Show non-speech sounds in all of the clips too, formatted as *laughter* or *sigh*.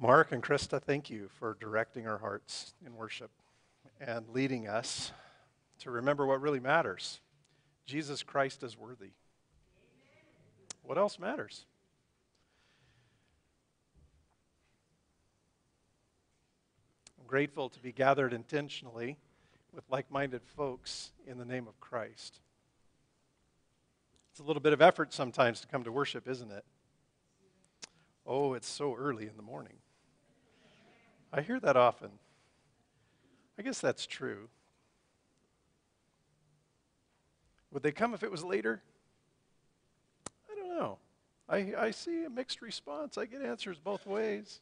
Mark and Krista, thank you for directing our hearts in worship and leading us to remember what really matters. Jesus Christ is worthy. What else matters? I'm grateful to be gathered intentionally with like minded folks in the name of Christ. It's a little bit of effort sometimes to come to worship, isn't it? Oh, it's so early in the morning. I hear that often. I guess that's true. Would they come if it was later? I don't know. I, I see a mixed response. I get answers both ways.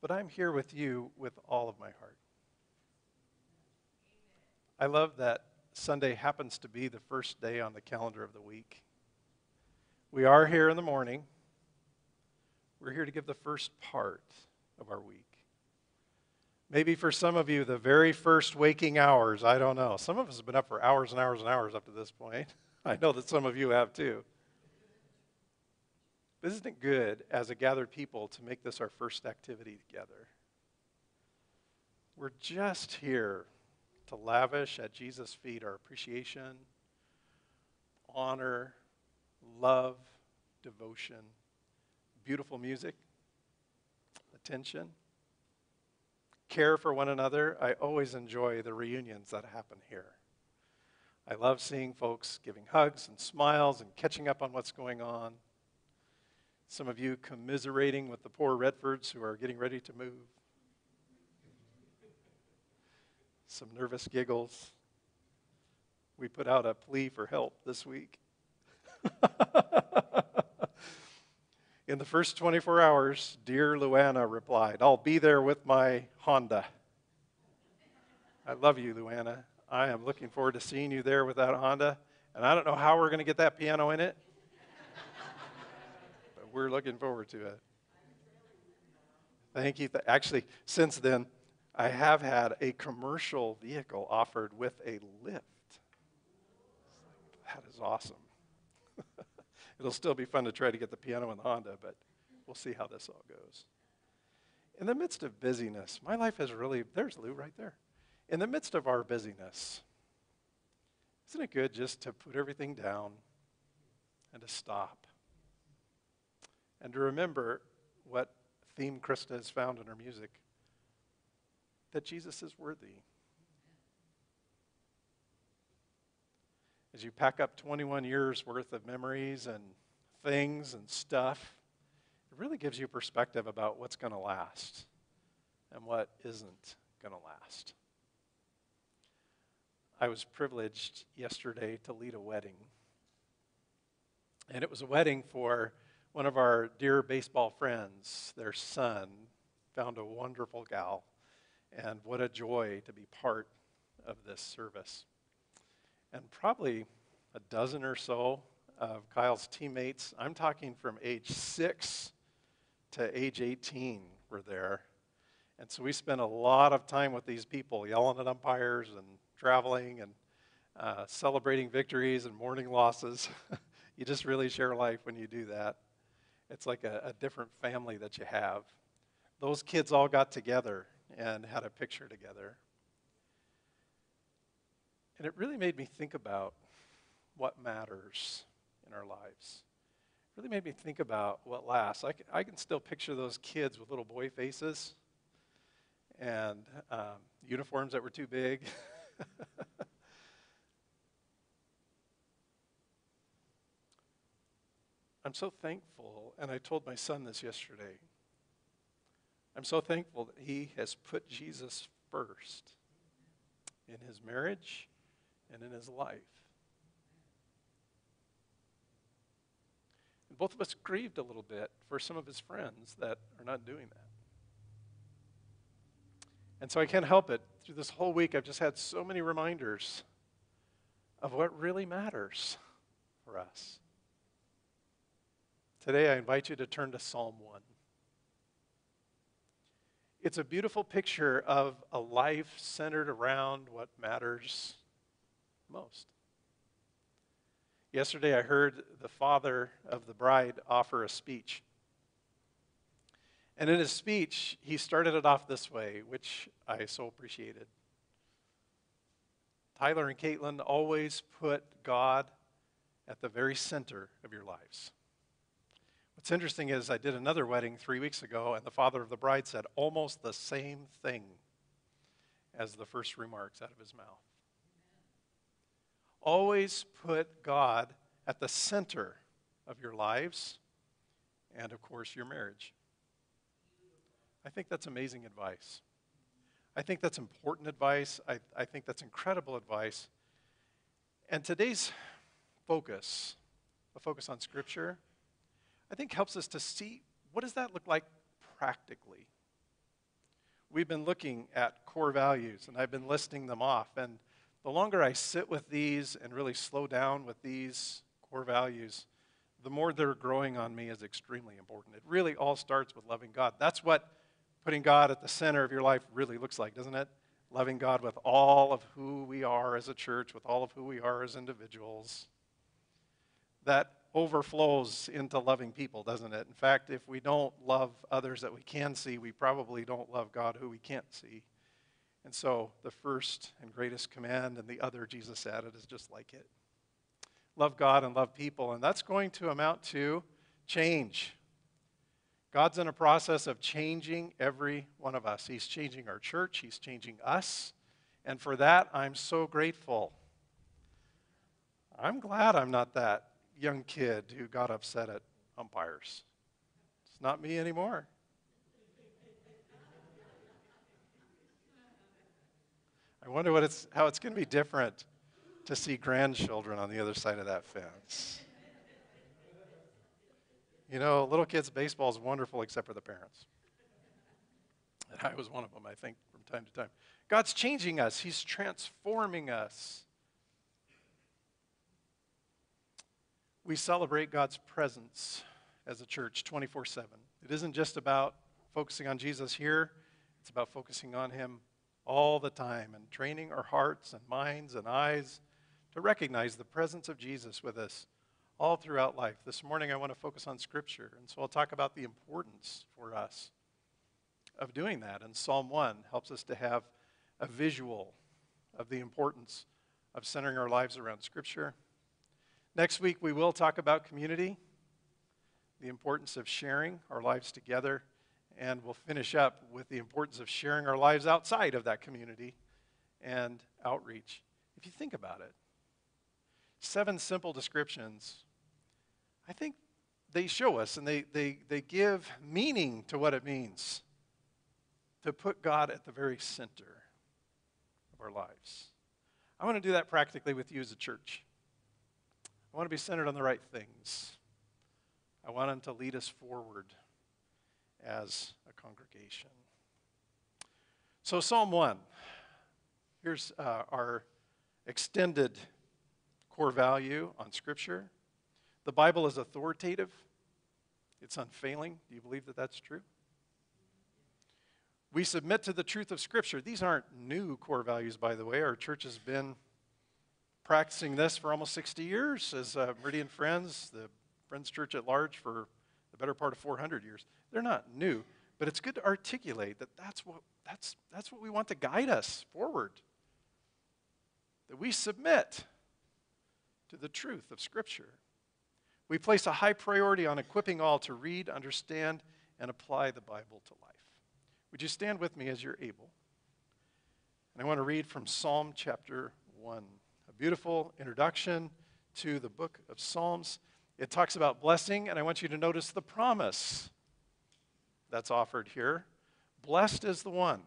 But I'm here with you with all of my heart. I love that Sunday happens to be the first day on the calendar of the week. We are here in the morning. We're here to give the first part of our week. Maybe for some of you, the very first waking hours, I don't know. Some of us have been up for hours and hours and hours up to this point. *laughs* I know that some of you have too. But Isn't it good as a gathered people to make this our first activity together? We're just here to lavish at Jesus' feet our appreciation, honor, love, devotion, beautiful music, attention, care for one another. I always enjoy the reunions that happen here. I love seeing folks giving hugs and smiles and catching up on what's going on. Some of you commiserating with the poor Redfords who are getting ready to move. Some nervous giggles. We put out a plea for help this week. *laughs* In the first 24 hours, dear Luana replied, I'll be there with my Honda. I love you, Luana. I am looking forward to seeing you there with that Honda. And I don't know how we're going to get that piano in it, but we're looking forward to it. Thank you. Actually, since then, I have had a commercial vehicle offered with a lift. That is awesome. *laughs* It'll still be fun to try to get the piano and the Honda, but we'll see how this all goes. In the midst of busyness, my life has really, there's Lou right there. In the midst of our busyness, isn't it good just to put everything down and to stop? And to remember what theme Krista has found in her music that Jesus is worthy. As you pack up 21 years worth of memories and things and stuff, it really gives you perspective about what's going to last and what isn't going to last. I was privileged yesterday to lead a wedding. And it was a wedding for one of our dear baseball friends. Their son found a wonderful gal. And what a joy to be part of this service and probably a dozen or so of Kyle's teammates, I'm talking from age six to age 18, were there. And so we spent a lot of time with these people, yelling at umpires and traveling and uh, celebrating victories and mourning losses. *laughs* you just really share life when you do that. It's like a, a different family that you have. Those kids all got together and had a picture together. And it really made me think about what matters in our lives. It really made me think about what lasts. I can, I can still picture those kids with little boy faces and um, uniforms that were too big. *laughs* I'm so thankful, and I told my son this yesterday. I'm so thankful that he has put Jesus first in his marriage and in his life. And both of us grieved a little bit for some of his friends that are not doing that. And so I can't help it. Through this whole week, I've just had so many reminders of what really matters for us. Today, I invite you to turn to Psalm 1. It's a beautiful picture of a life centered around what matters most. Yesterday, I heard the father of the bride offer a speech. And in his speech, he started it off this way, which I so appreciated. Tyler and Caitlin always put God at the very center of your lives. What's interesting is I did another wedding three weeks ago, and the father of the bride said almost the same thing as the first remarks out of his mouth. Always put God at the center of your lives and, of course, your marriage. I think that's amazing advice. I think that's important advice. I, I think that's incredible advice. And today's focus, a focus on Scripture, I think helps us to see what does that look like practically. We've been looking at core values, and I've been listing them off. And the longer I sit with these and really slow down with these core values, the more they're growing on me is extremely important. It really all starts with loving God. That's what putting God at the center of your life really looks like, doesn't it? Loving God with all of who we are as a church, with all of who we are as individuals. That overflows into loving people, doesn't it? In fact, if we don't love others that we can see, we probably don't love God who we can't see. And so the first and greatest command and the other Jesus added is just like it love God and love people. And that's going to amount to change. God's in a process of changing every one of us. He's changing our church, He's changing us. And for that, I'm so grateful. I'm glad I'm not that young kid who got upset at umpires. It's not me anymore. I wonder what it's, how it's going to be different to see grandchildren on the other side of that fence. You know, little kids' baseball is wonderful except for the parents. And I was one of them, I think, from time to time. God's changing us, He's transforming us. We celebrate God's presence as a church 24 7. It isn't just about focusing on Jesus here, it's about focusing on Him all the time and training our hearts and minds and eyes to recognize the presence of Jesus with us all throughout life. This morning I want to focus on Scripture, and so I'll talk about the importance for us of doing that. And Psalm 1 helps us to have a visual of the importance of centering our lives around Scripture. Next week we will talk about community, the importance of sharing our lives together, and we'll finish up with the importance of sharing our lives outside of that community and outreach. If you think about it, seven simple descriptions I think they show us and they, they, they give meaning to what it means to put God at the very center of our lives. I want to do that practically with you as a church. I want to be centered on the right things. I want Him to lead us forward as a congregation. So, Psalm 1. Here's uh, our extended core value on Scripture. The Bible is authoritative, it's unfailing. Do you believe that that's true? We submit to the truth of Scripture. These aren't new core values, by the way. Our church has been practicing this for almost 60 years as uh, Meridian Friends, the Friends Church at large, for the better part of 400 years. They're not new, but it's good to articulate that that's what, that's, that's what we want to guide us forward. That we submit to the truth of Scripture. We place a high priority on equipping all to read, understand, and apply the Bible to life. Would you stand with me as you're able? And I want to read from Psalm chapter 1, a beautiful introduction to the book of Psalms. It talks about blessing, and I want you to notice the promise that's offered here. Blessed is the one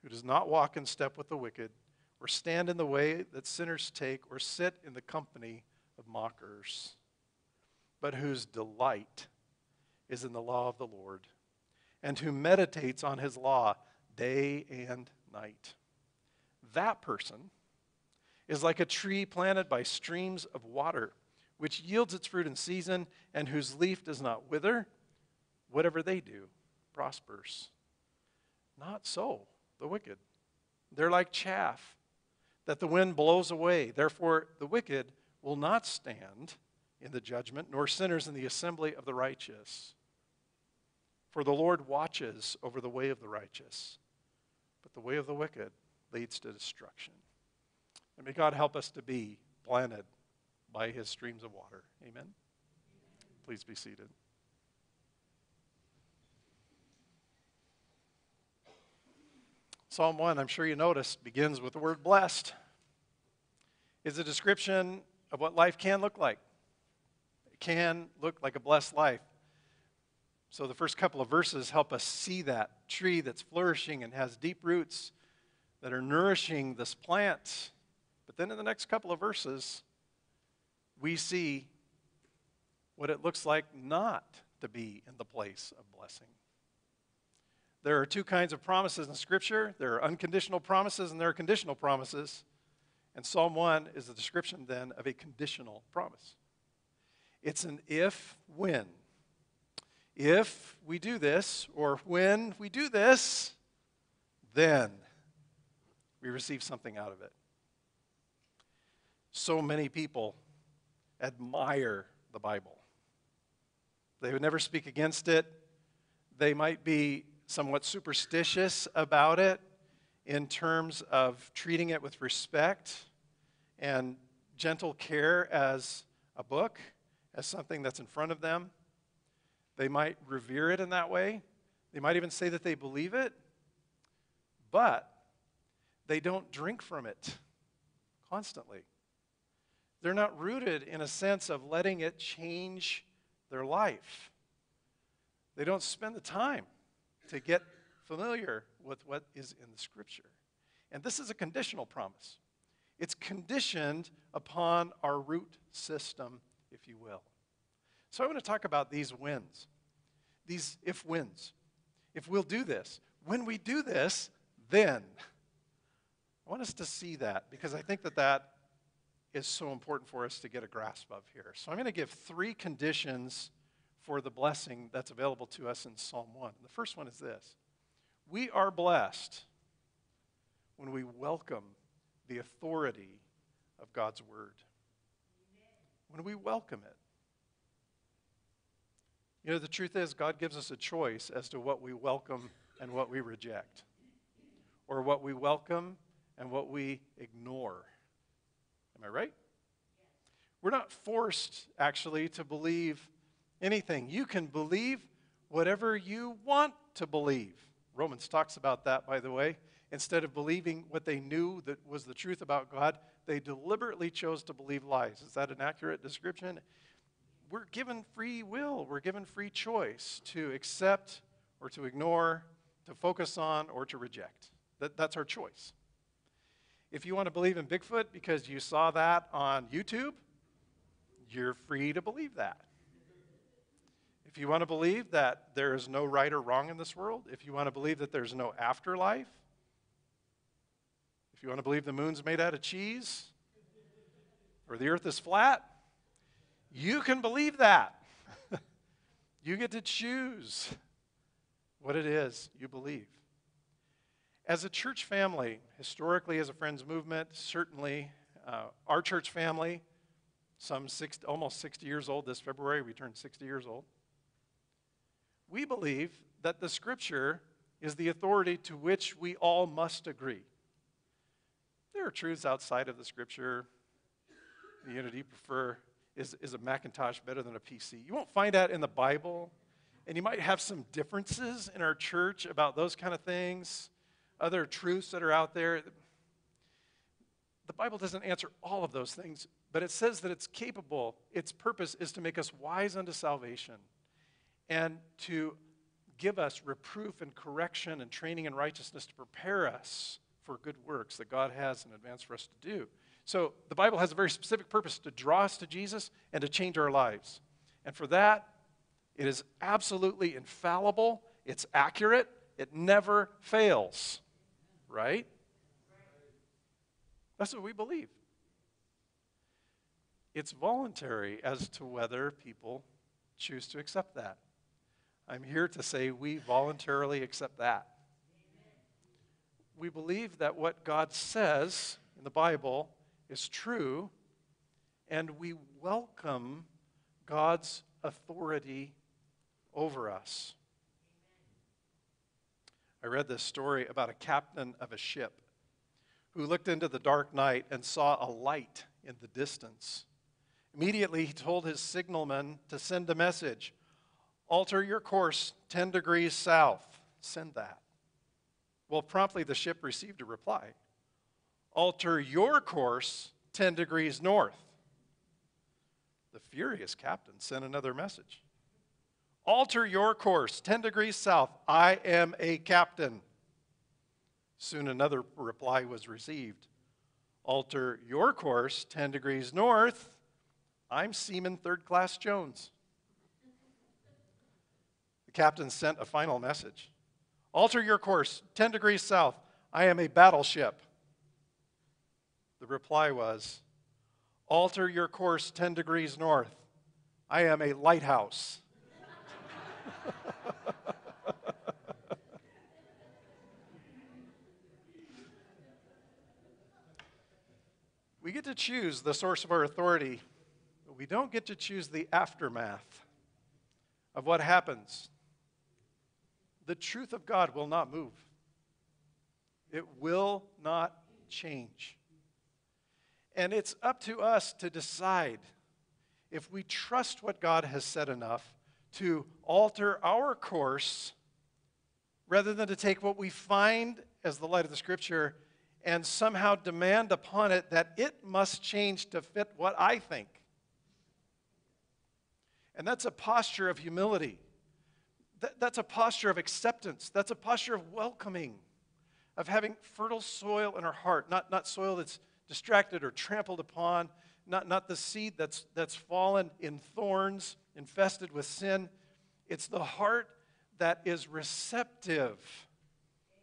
who does not walk in step with the wicked, or stand in the way that sinners take, or sit in the company of mockers but whose delight is in the law of the Lord, and who meditates on his law day and night. That person is like a tree planted by streams of water, which yields its fruit in season, and whose leaf does not wither. Whatever they do prospers. Not so, the wicked. They're like chaff that the wind blows away. Therefore, the wicked will not stand in the judgment, nor sinners in the assembly of the righteous. For the Lord watches over the way of the righteous, but the way of the wicked leads to destruction. And may God help us to be planted by his streams of water. Amen. Please be seated. Psalm 1, I'm sure you noticed, begins with the word blessed. Is a description of what life can look like. It can look like a blessed life. So the first couple of verses help us see that tree that's flourishing and has deep roots that are nourishing this plant. But then in the next couple of verses, we see what it looks like not to be in the place of blessing. There are two kinds of promises in Scripture there are unconditional promises and there are conditional promises. And Psalm 1 is a description then of a conditional promise. It's an if when. If we do this, or when we do this, then we receive something out of it. So many people admire the Bible. They would never speak against it. They might be somewhat superstitious about it in terms of treating it with respect and gentle care as a book, as something that's in front of them. They might revere it in that way. They might even say that they believe it, but they don't drink from it constantly. They're not rooted in a sense of letting it change their life. They don't spend the time to get familiar with what is in the scripture. And this is a conditional promise. It's conditioned upon our root system, if you will. So I want to talk about these wins, these if wins. If we'll do this, when we do this, then. I want us to see that because I think that that is so important for us to get a grasp of here. So I'm going to give three conditions for the blessing that's available to us in Psalm 1. The first one is this We are blessed when we welcome the authority of God's word. When we welcome it. You know, the truth is, God gives us a choice as to what we welcome and what we reject, or what we welcome and what we ignore. Am I right? We're not forced, actually, to believe anything. You can believe whatever you want to believe. Romans talks about that, by the way. Instead of believing what they knew that was the truth about God, they deliberately chose to believe lies. Is that an accurate description? We're given free will, we're given free choice to accept or to ignore, to focus on or to reject. That, that's our choice. If you want to believe in Bigfoot because you saw that on YouTube, you're free to believe that. If you want to believe that there is no right or wrong in this world, if you want to believe that there's no afterlife, if you want to believe the moon's made out of cheese or the earth is flat, you can believe that. *laughs* you get to choose what it is you believe. As a church family, historically as a friends movement, certainly uh, our church family, some six, almost 60 years old this February, we turned 60 years old we believe that the Scripture is the authority to which we all must agree. There are truths outside of the Scripture. The unity prefer is, is a Macintosh better than a PC? You won't find that in the Bible. And you might have some differences in our church about those kind of things, other truths that are out there. The Bible doesn't answer all of those things, but it says that it's capable. Its purpose is to make us wise unto salvation and to give us reproof and correction and training in righteousness to prepare us for good works that God has in advance for us to do. So the Bible has a very specific purpose to draw us to Jesus and to change our lives. And for that, it is absolutely infallible, it's accurate, it never fails. Right? That's what we believe. It's voluntary as to whether people choose to accept that. I'm here to say we voluntarily accept that. We believe that what God says in the Bible is true, and we welcome God's authority over us. I read this story about a captain of a ship who looked into the dark night and saw a light in the distance. Immediately, he told his signalman to send a message Alter your course 10 degrees south. Send that. Well, promptly the ship received a reply Alter your course 10 degrees north. The furious captain sent another message Alter your course 10 degrees south. I am a captain. Soon another reply was received Alter your course 10 degrees north. I'm Seaman Third Class Jones. The captain sent a final message Alter your course 10 degrees south. I am a battleship. The reply was Alter your course 10 degrees north. I am a lighthouse. *laughs* we get to choose the source of our authority, but we don't get to choose the aftermath of what happens. The truth of God will not move, it will not change. And it's up to us to decide if we trust what God has said enough to alter our course rather than to take what we find as the light of the scripture and somehow demand upon it that it must change to fit what I think. And that's a posture of humility. that's a posture of acceptance. That's a posture of welcoming, of having fertile soil in our heart, not, not soil that's distracted or trampled upon, not, not the seed that's, that's fallen in thorns, infested with sin. It's the heart that is receptive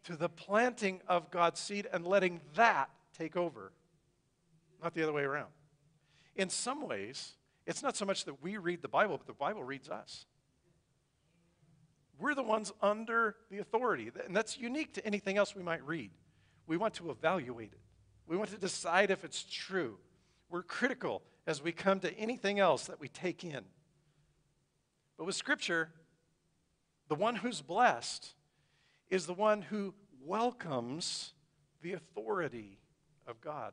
to the planting of God's seed and letting that take over, not the other way around. In some ways, it's not so much that we read the Bible, but the Bible reads us. We're the ones under the authority, and that's unique to anything else we might read. We want to evaluate it, we want to decide if it's true. We're critical as we come to anything else that we take in. But with Scripture, the one who's blessed is the one who welcomes the authority of God,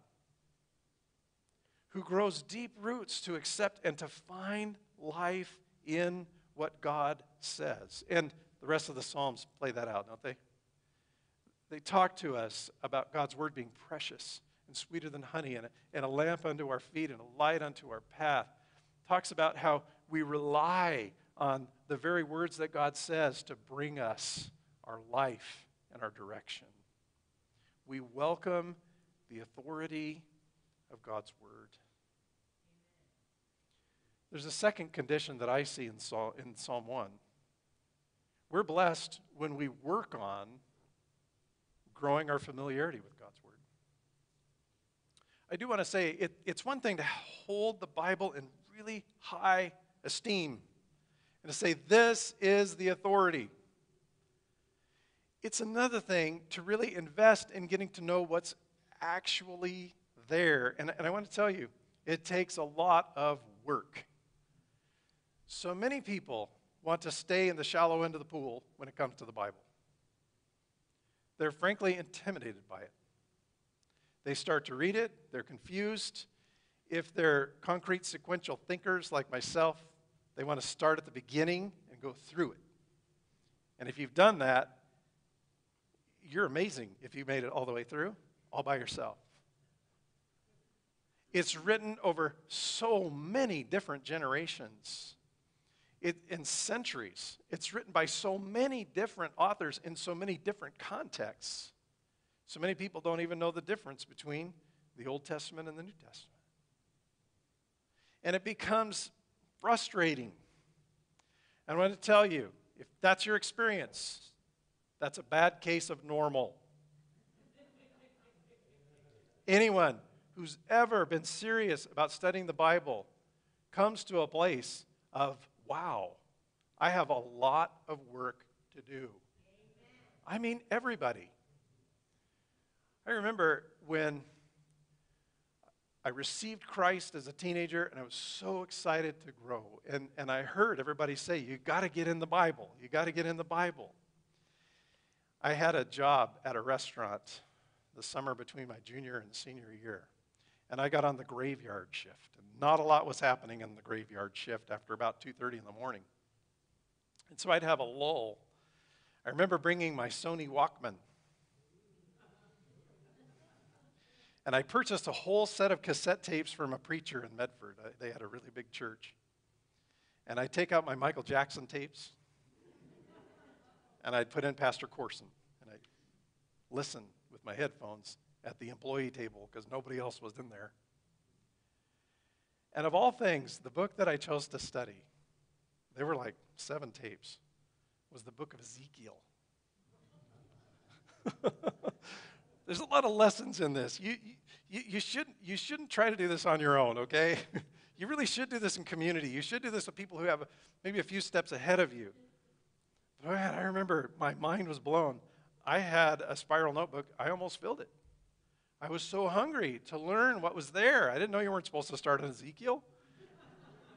who grows deep roots to accept and to find life in what God says. And the rest of the Psalms play that out, don't they? They talk to us about God's word being precious and sweeter than honey, and a, and a lamp unto our feet and a light unto our path. Talks about how we rely on the very words that God says to bring us our life and our direction. We welcome the authority of God's word. There's a second condition that I see in Psalm 1. We're blessed when we work on growing our familiarity with. I do want to say it, it's one thing to hold the Bible in really high esteem and to say, this is the authority. It's another thing to really invest in getting to know what's actually there. And, and I want to tell you, it takes a lot of work. So many people want to stay in the shallow end of the pool when it comes to the Bible. They're frankly intimidated by it. They start to read it, they're confused. If they're concrete sequential thinkers like myself, they want to start at the beginning and go through it. And if you've done that, you're amazing if you made it all the way through, all by yourself. It's written over so many different generations it, in centuries. It's written by so many different authors in so many different contexts. So many people don't even know the difference between the Old Testament and the New Testament. And it becomes frustrating. And I want to tell you if that's your experience, that's a bad case of normal. Anyone who's ever been serious about studying the Bible comes to a place of, wow, I have a lot of work to do. I mean, everybody. I remember when I received Christ as a teenager, and I was so excited to grow. And, and I heard everybody say, You got to get in the Bible. You got to get in the Bible. I had a job at a restaurant the summer between my junior and senior year. And I got on the graveyard shift. And not a lot was happening in the graveyard shift after about 2:30 in the morning. And so I'd have a lull. I remember bringing my Sony Walkman. And I purchased a whole set of cassette tapes from a preacher in Medford. They had a really big church. And I'd take out my Michael Jackson tapes and I'd put in Pastor Courson and I'd listen with my headphones at the employee table because nobody else was in there. And of all things, the book that I chose to study, there were like seven tapes, was the book of Ezekiel. *laughs* There's a lot of lessons in this. You, you, you, shouldn't, you shouldn't try to do this on your own, okay? *laughs* you really should do this in community. You should do this with people who have maybe a few steps ahead of you. But man, I remember my mind was blown. I had a spiral notebook, I almost filled it. I was so hungry to learn what was there. I didn't know you weren't supposed to start on Ezekiel,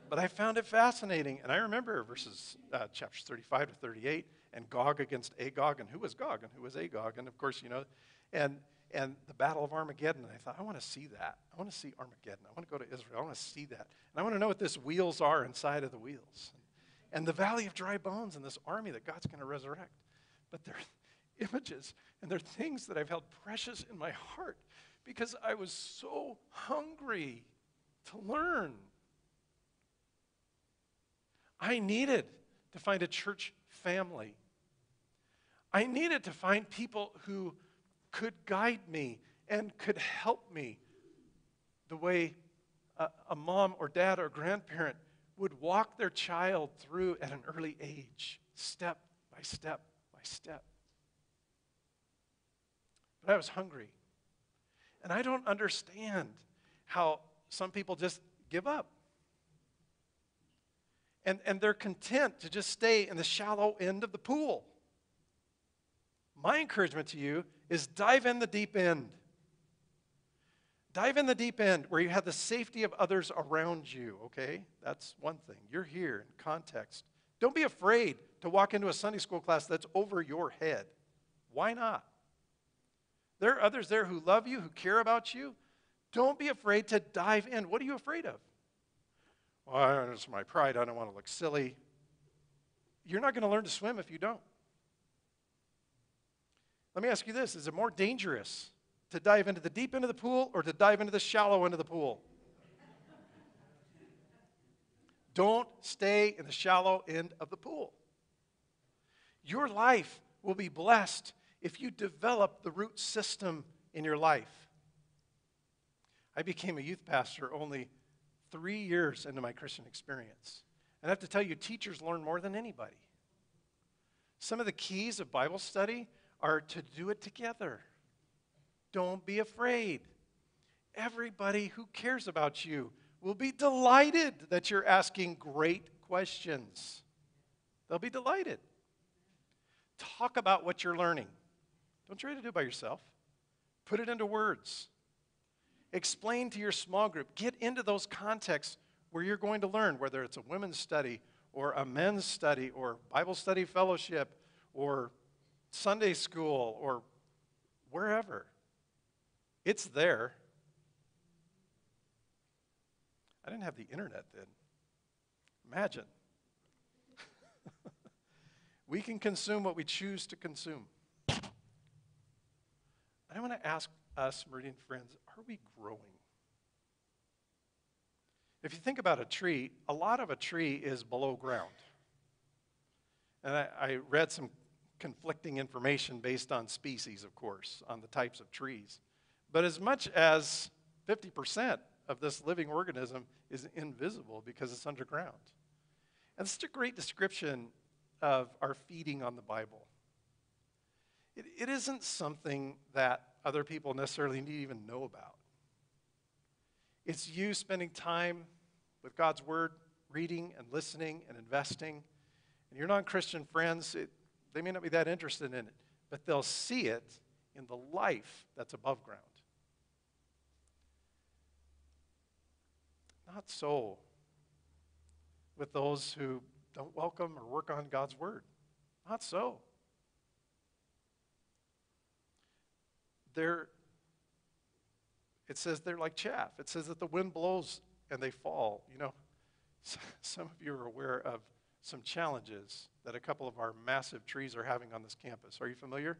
but I found it fascinating. And I remember verses, uh, chapters 35 to 38, and Gog against Magog, and who was Gog and who was Magog, and of course, you know, and and the Battle of Armageddon. And I thought, I want to see that. I want to see Armageddon. I want to go to Israel. I want to see that. And I want to know what this wheels are inside of the wheels. And the valley of dry bones and this army that God's going to resurrect. But they're *laughs* images and they're things that I've held precious in my heart because I was so hungry to learn. I needed to find a church family. I needed to find people who could guide me and could help me the way a, a, mom or dad or grandparent would walk their child through at an early age, step by step by step. But I was hungry. And I don't understand how some people just give up. And, and they're content to just stay in the shallow end of the pool. My encouragement to you is dive in the deep end. Dive in the deep end where you have the safety of others around you, okay? That's one thing. You're here in context. Don't be afraid to walk into a Sunday school class that's over your head. Why not? There are others there who love you, who care about you. Don't be afraid to dive in. What are you afraid of? Well, it's my pride. I don't want to look silly. You're not going to learn to swim if you don't. Let me ask you this Is it more dangerous to dive into the deep end of the pool or to dive into the shallow end of the pool? Don't stay in the shallow end of the pool. Your life will be blessed if you develop the root system in your life. I became a youth pastor only three years into my Christian experience. And I have to tell you, teachers learn more than anybody. Some of the keys of Bible study are to do it together. Don't be afraid. Everybody who cares about you will be delighted that you're asking great questions. They'll be delighted. Talk about what you're learning. Don't try to do it by yourself. Put it into words. Explain to your small group. Get into those contexts where you're going to learn, whether it's a women's study or a men's study or Bible study fellowship or Sunday school or wherever. It's there. I didn't have the internet then. Imagine. *laughs* we can consume what we choose to consume. I want to ask us, Meridian friends, are we growing? If you think about a tree, a lot of a tree is below ground. And I, I read some conflicting information based on species, of course, on the types of trees. But as much as 50% of this living organism is invisible because it's underground. And such a great description of our feeding on the Bible. It, it isn't something that other people necessarily need to even know about. It's you spending time with God's Word, reading and listening and investing. And your non Christian friends, it, they may not be that interested in it, but they'll see it in the life that's above ground. Not so with those who don't welcome or work on God's word. Not so. They're, it says they're like chaff. It says that the wind blows and they fall. You know, *laughs* some of you are aware of some challenges that a couple of our massive trees are having on this campus. Are you familiar?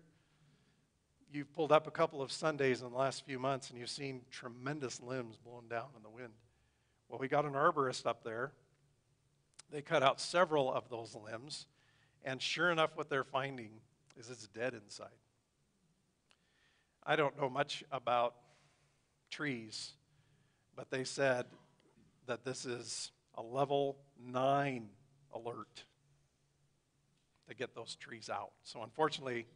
You've pulled up a couple of Sundays in the last few months and you've seen tremendous limbs blown down in the wind. Well, we got an arborist up there. They cut out several of those limbs, and sure enough, what they're finding is it's dead inside. I don't know much about trees, but they said that this is a level nine alert to get those trees out. So, unfortunately,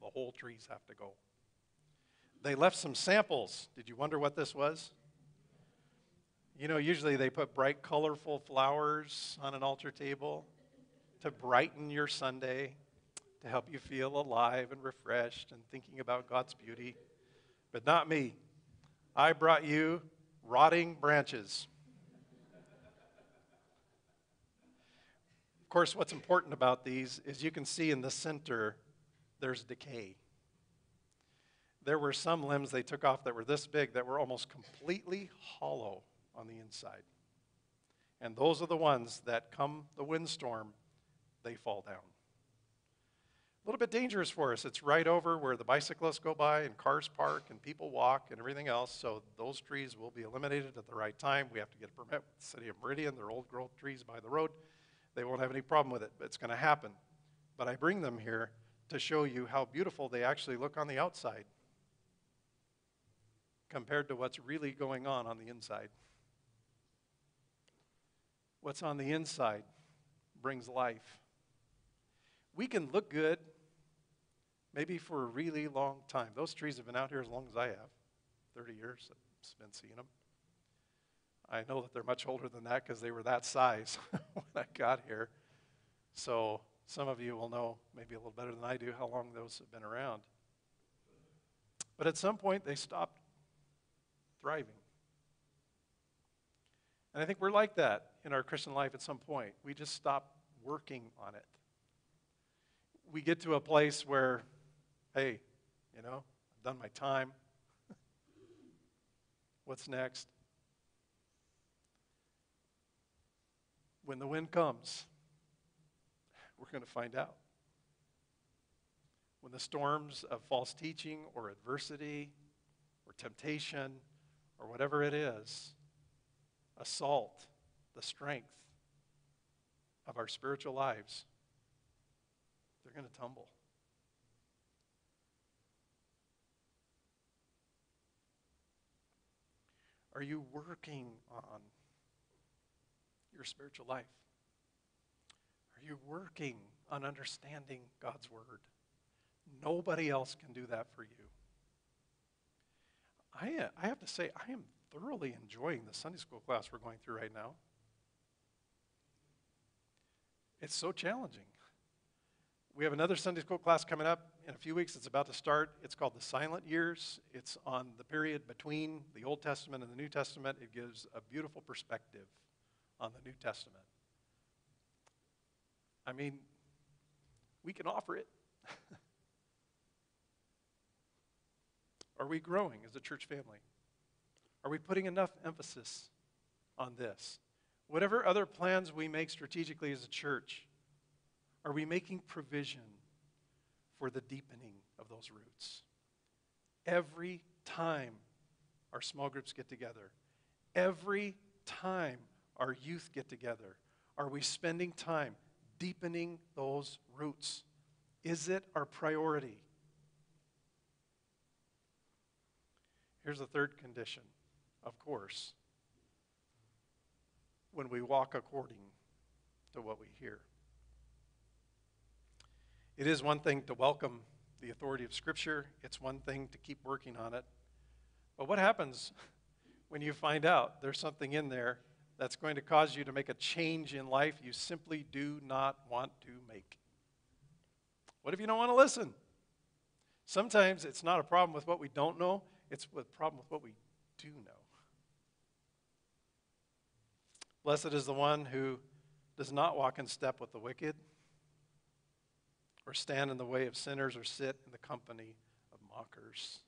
the whole trees have to go. They left some samples. Did you wonder what this was? You know, usually they put bright, colorful flowers on an altar table to brighten your Sunday, to help you feel alive and refreshed and thinking about God's beauty. But not me. I brought you rotting branches. Course, what's important about these is you can see in the center there's decay. There were some limbs they took off that were this big that were almost completely hollow on the inside. And those are the ones that come the windstorm, they fall down. A little bit dangerous for us. It's right over where the bicyclists go by and cars park and people walk and everything else. So those trees will be eliminated at the right time. We have to get a permit with the city of Meridian. They're old growth trees by the road they won't have any problem with it. But it's going to happen. But I bring them here to show you how beautiful they actually look on the outside compared to what's really going on on the inside. What's on the inside brings life. We can look good maybe for a really long time. Those trees have been out here as long as I have 30 years. I've been seeing them. I know that they're much older than that because they were that size *laughs* when I got here. So some of you will know, maybe a little better than I do, how long those have been around. But at some point, they stopped thriving. And I think we're like that in our Christian life at some point. We just stop working on it. We get to a place where, hey, you know, I've done my time. *laughs* What's next? When the wind comes, we're going to find out. When the storms of false teaching or adversity or temptation or whatever it is assault the strength of our spiritual lives, they're going to tumble. Are you working on your spiritual life? Are you working on understanding God's Word? Nobody else can do that for you. I, uh, I have to say, I am thoroughly enjoying the Sunday school class we're going through right now. It's so challenging. We have another Sunday school class coming up in a few weeks. It's about to start. It's called the Silent Years. It's on the period between the Old Testament and the New Testament. It gives a beautiful perspective on the New Testament. I mean, we can offer it. *laughs* Are we growing as a church family? Are we putting enough emphasis on this? Whatever other plans we make strategically as a church, are we making provision for the deepening of those roots? Every time our small groups get together, every time our youth get together? Are we spending time deepening those roots? Is it our priority? Here's the third condition, of course, when we walk according to what we hear. It is one thing to welcome the authority of Scripture, it's one thing to keep working on it. But what happens *laughs* when you find out there's something in there that's going to cause you to make a change in life you simply do not want to make. What if you don't want to listen? Sometimes it's not a problem with what we don't know, it's a problem with what we do know. Blessed is the one who does not walk in step with the wicked, or stand in the way of sinners, or sit in the company of mockers,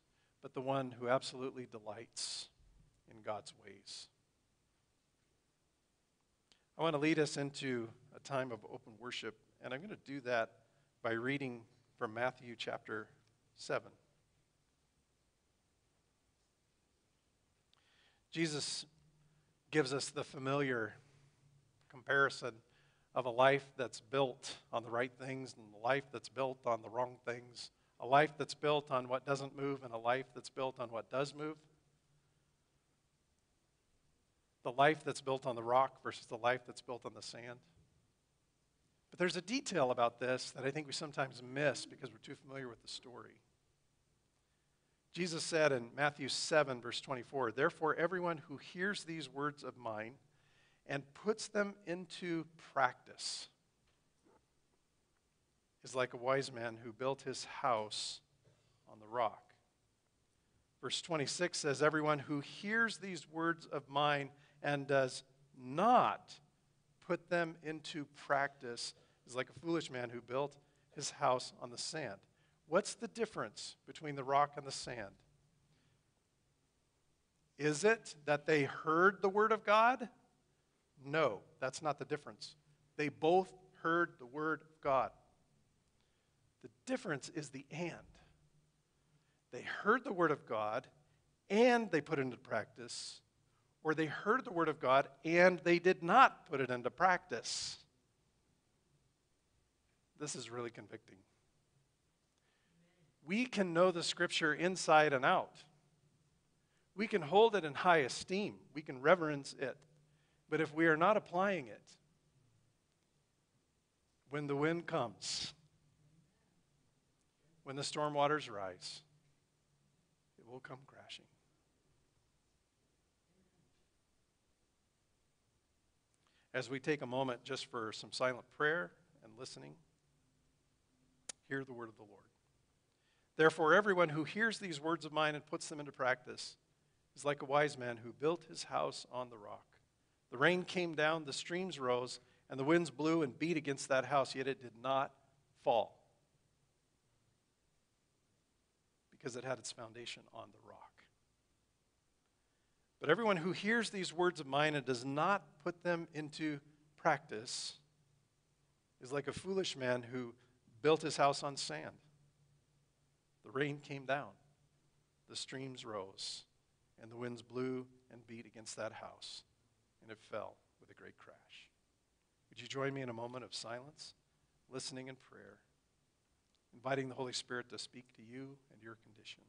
but the one who absolutely delights in God's ways. I want to lead us into a time of open worship, and I'm going to do that by reading from Matthew chapter 7. Jesus gives us the familiar comparison of a life that's built on the right things and a life that's built on the wrong things, a life that's built on what doesn't move and a life that's built on what does move. The life that's built on the rock versus the life that's built on the sand. But there's a detail about this that I think we sometimes miss because we're too familiar with the story. Jesus said in Matthew 7, verse 24, Therefore, everyone who hears these words of mine and puts them into practice is like a wise man who built his house on the rock. Verse 26 says, Everyone who hears these words of mine and does not put them into practice is like a foolish man who built his house on the sand. What's the difference between the rock and the sand? Is it that they heard the word of God? No, that's not the difference. They both heard the word of God. The difference is the and. They heard the word of God and they put it into practice, or they heard the word of God and they did not put it into practice. This is really convicting we can know the scripture inside and out. We can hold it in high esteem, we can reverence it. But if we are not applying it, when the wind comes, when the storm waters rise, it will come crashing. As we take a moment just for some silent prayer and listening, hear the word of the Lord. Therefore, everyone who hears these words of mine and puts them into practice is like a wise man who built his house on the rock. The rain came down, the streams rose, and the winds blew and beat against that house, yet it did not fall because it had its foundation on the rock. But everyone who hears these words of mine and does not put them into practice is like a foolish man who built his house on sand. The rain came down, the streams rose, and the winds blew and beat against that house, and it fell with a great crash. Would you join me in a moment of silence, listening in prayer, inviting the Holy Spirit to speak to you and your condition?